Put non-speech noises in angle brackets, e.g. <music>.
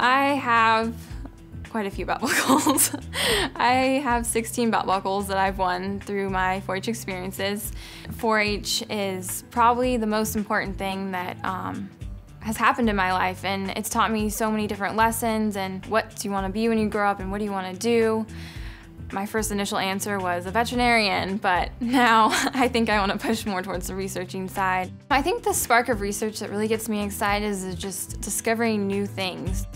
I have quite a few belt buckles. <laughs> I have 16 belt buckles that I've won through my 4-H experiences. 4-H is probably the most important thing that um, has happened in my life and it's taught me so many different lessons and what do you want to be when you grow up and what do you want to do. My first initial answer was a veterinarian, but <laughs> now I think I want to push more towards the researching side. I think the spark of research that really gets me excited is just discovering new things.